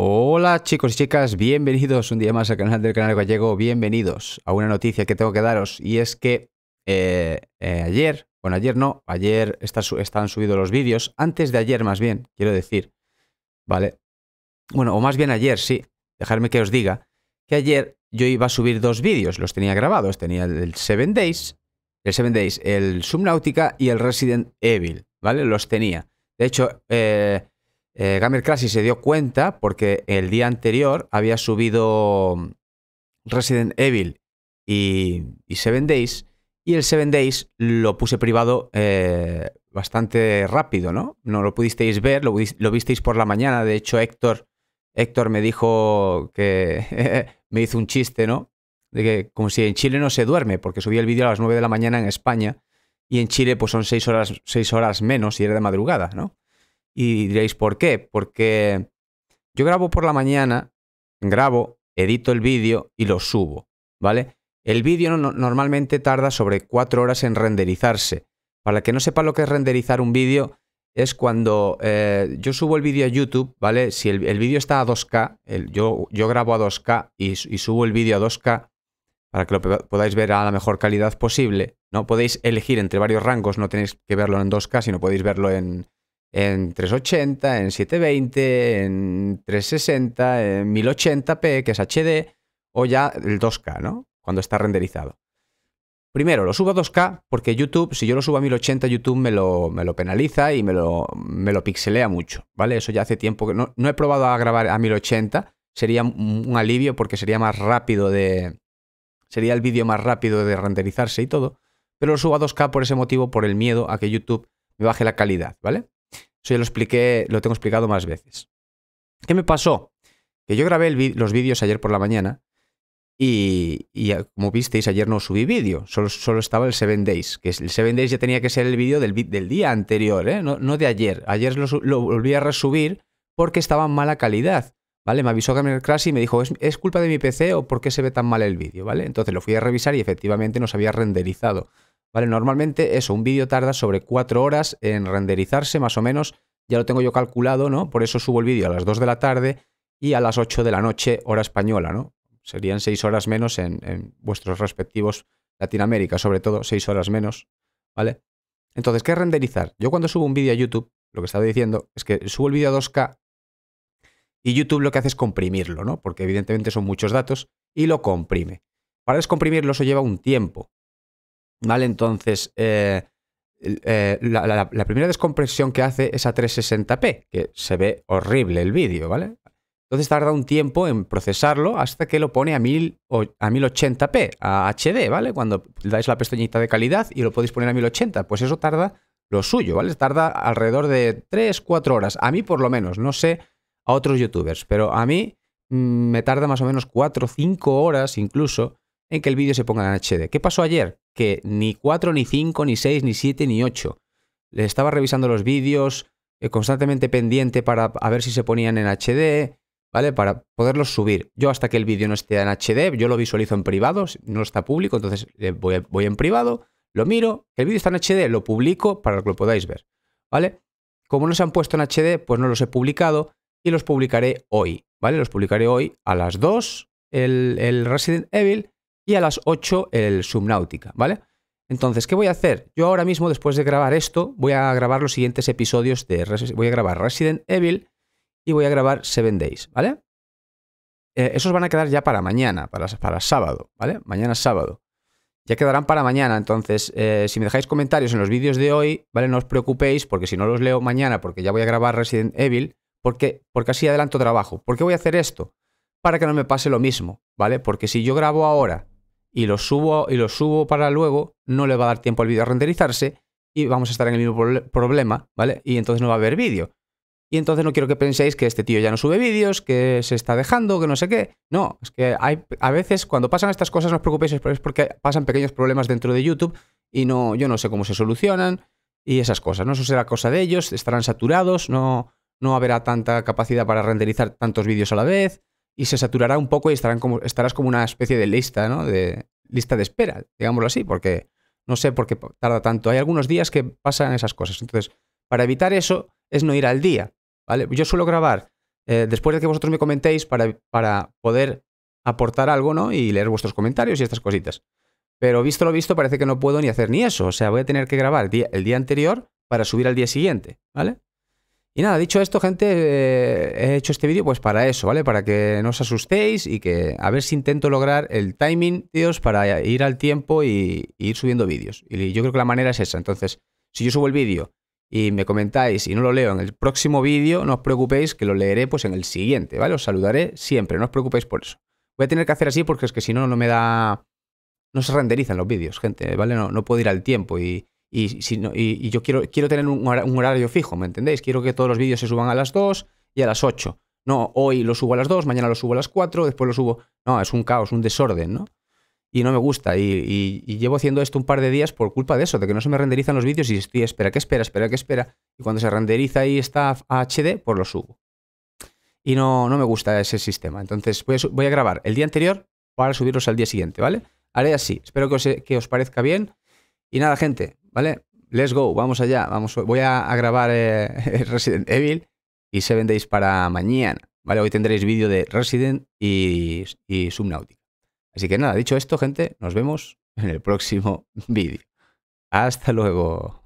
Hola chicos y chicas, bienvenidos un día más al canal del canal gallego, bienvenidos a una noticia que tengo que daros y es que eh, eh, ayer, bueno ayer no, ayer está, estaban subidos los vídeos, antes de ayer más bien, quiero decir, ¿vale? Bueno, o más bien ayer, sí, dejadme que os diga que ayer yo iba a subir dos vídeos, los tenía grabados, tenía el 7 Days, el 7 Days, el Subnautica y el Resident Evil, ¿vale? Los tenía. De hecho, eh, eh, Gamer Classic se dio cuenta porque el día anterior había subido Resident Evil y, Seven Days. Y el Seven Days lo puse privado eh, bastante rápido, ¿no? No lo pudisteis ver, lo, visteis por la mañana. De hecho, Héctor, Héctor me dijo que me hizo un chiste, ¿no? De que como si en Chile no se duerme, porque subí el vídeo a las 9 de la mañana en España y en Chile pues son 6 horas, 6 horas menos y era de madrugada, ¿no? Y diréis, ¿por qué? Porque yo grabo por la mañana, grabo, edito el vídeo y lo subo, ¿vale? El vídeo normalmente tarda sobre cuatro horas en renderizarse. Para el que no sepa lo que es renderizar un vídeo, es cuando eh, yo subo el vídeo a YouTube, ¿vale? Si el, vídeo está a 2K, yo, yo, grabo a 2K y, y subo el vídeo a 2K para que lo podáis ver a la mejor calidad posible, ¿no? Podéis elegir entre varios rangos, no tenéis que verlo en 2K, sino podéis verlo en, en 380, en 720, en 360, en 1080p, que es HD, o ya el 2K, ¿no? Cuando está renderizado. Primero, lo subo a 2K porque YouTube, si yo lo subo a 1080, YouTube me lo, me lo penaliza y me lo, me lo, pixelea mucho, ¿vale? Eso ya hace tiempo que no, no he probado a grabar a 1080, sería un alivio porque sería más rápido de... Sería el vídeo más rápido de renderizarse y todo, pero lo subo a 2K por ese motivo, por el miedo a que YouTube me baje la calidad, ¿vale? Eso ya lo expliqué, lo tengo explicado más veces. ¿Qué me pasó? Que yo grabé los vídeos ayer por la mañana y, como visteis, ayer no subí vídeo, solo, solo, estaba el 7 Days, que el 7 Days ya tenía que ser el vídeo del, del, día anterior, ¿eh? no, de ayer. Ayer lo, volví a resubir porque estaba en mala calidad. ¿Vale? Me avisó Gamer Crash y me dijo, ¿Es, ¿es, culpa de mi PC o por qué se ve tan mal el vídeo? ¿Vale? Entonces lo fui a revisar y efectivamente no se había renderizado. ¿Vale? Normalmente eso, un vídeo tarda sobre 4 horas en renderizarse más o menos, ya lo tengo yo calculado, ¿no? Por eso subo el vídeo a las 2 de la tarde y a las 8 de la noche, hora española, ¿no? Serían 6 horas menos en, vuestros respectivos Latinoamérica, sobre todo 6 horas menos, ¿vale? Entonces, ¿qué es renderizar? Yo cuando subo un vídeo a YouTube, lo que estaba diciendo es que subo el vídeo a 2K y YouTube lo que hace es comprimirlo, ¿no? Porque evidentemente son muchos datos y lo comprime. Para descomprimirlo eso lleva un tiempo. ¿Vale? Entonces, eh, eh, la, primera descompresión que hace es a 360p, que se ve horrible el vídeo, ¿vale? Entonces tarda un tiempo en procesarlo hasta que lo pone a, 1000, a 1080p, a HD, ¿vale? Cuando dais la pestañita de calidad y lo podéis poner a 1080, pues eso tarda lo suyo, ¿vale? Tarda alrededor de 3-4 horas. A mí por lo menos, no sé a otros youtubers, pero a mí mm, me tarda más o menos 4 o 5 horas incluso en que el vídeo se ponga en HD. ¿Qué pasó ayer? Que ni 4, ni 5, ni 6, ni 7, ni 8. Le estaba revisando los vídeos, eh, constantemente pendiente para ver si se ponían en HD, ¿vale? Para poderlos subir. Yo hasta que el vídeo no esté en HD, yo lo visualizo en privado, no está público, entonces eh, voy, en privado, lo miro, el vídeo está en HD, lo publico para que lo podáis ver, ¿vale? Como no se han puesto en HD, pues no los he publicado y los publicaré hoy, ¿vale? Los publicaré hoy a las 2, el, el Resident Evil, y a las 8 el Subnautica, ¿vale? Entonces, ¿qué voy a hacer? Yo ahora mismo, después de grabar esto, voy a grabar los siguientes episodios de... voy a grabar Resident Evil y voy a grabar Seven Days, ¿vale? Eh, esos van a quedar ya para mañana, para, para sábado, ¿vale? Mañana sábado. Ya quedarán para mañana, entonces, eh, si me dejáis comentarios en los vídeos de hoy, ¿vale? No os preocupéis, porque si no los leo mañana, porque ya voy a grabar Resident Evil, porque, porque así adelanto trabajo. ¿Por qué voy a hacer esto? Para que no me pase lo mismo, ¿vale? Porque si yo grabo ahora y lo subo y lo subo para luego, no le va a dar tiempo al vídeo a renderizarse y vamos a estar en el mismo problema, ¿vale? Y entonces no va a haber vídeo. Y entonces no quiero que penséis que este tío ya no sube vídeos, que se está dejando, que no sé qué. No, es que hay a veces cuando pasan estas cosas no os preocupéis, es porque pasan pequeños problemas dentro de YouTube y no yo no sé cómo se solucionan y esas cosas, no eso será cosa de ellos, estarán saturados, no no habrá tanta capacidad para renderizar tantos vídeos a la vez y se saturará un poco y estarán como, estarás como una especie de lista, ¿no? De lista de espera, digámoslo así, porque no sé por qué tarda tanto. Hay algunos días que pasan esas cosas. Entonces, para evitar eso es no ir al día, ¿vale? Yo suelo grabar eh, después de que vosotros me comentéis para, para poder aportar algo, ¿no? Y leer vuestros comentarios y estas cositas. Pero visto lo visto, parece que no puedo ni hacer ni eso. O sea, voy a tener que grabar el día, el día anterior para subir al día siguiente, ¿vale? Y nada, dicho esto, gente, eh, he hecho este vídeo pues para eso, ¿vale? Para que no os asustéis y que a ver si intento lograr el timing, tíos, para ir al tiempo y, y ir subiendo vídeos. Y yo creo que la manera es esa. Entonces, si yo subo el vídeo y me comentáis y no lo leo en el próximo vídeo, no os preocupéis que lo leeré pues en el siguiente, ¿vale? Os saludaré siempre, no os preocupéis por eso. Voy a tener que hacer así porque es que si no, no me da... No se renderizan los vídeos, gente, ¿vale? No, no puedo ir al tiempo y, y, si no, y, yo quiero, quiero tener un, horario fijo, ¿me entendéis? Quiero que todos los vídeos se suban a las 2 y a las 8. No, hoy lo subo a las 2, mañana lo subo a las 4, después lo subo... No, es un caos, un desorden, ¿no? y no me gusta. Y, llevo haciendo esto un par de días por culpa de eso, de que no se me renderizan los vídeos y estoy, espera, que espera, espera, que espera. Y cuando se renderiza y está a HD, pues lo subo. Y no, no me gusta ese sistema. Entonces voy a, voy a, grabar el día anterior para subirlos al día siguiente, ¿vale? Haré así. Espero que os, que os parezca bien. Y nada, gente, ¿vale? Let's go, vamos allá. Vamos, voy a, grabar eh, Resident Evil y se vendéis para mañana. ¿Vale? Hoy tendréis vídeo de Resident y, y Subnautica. Así que nada, dicho esto, gente, nos vemos en el próximo vídeo. Hasta luego.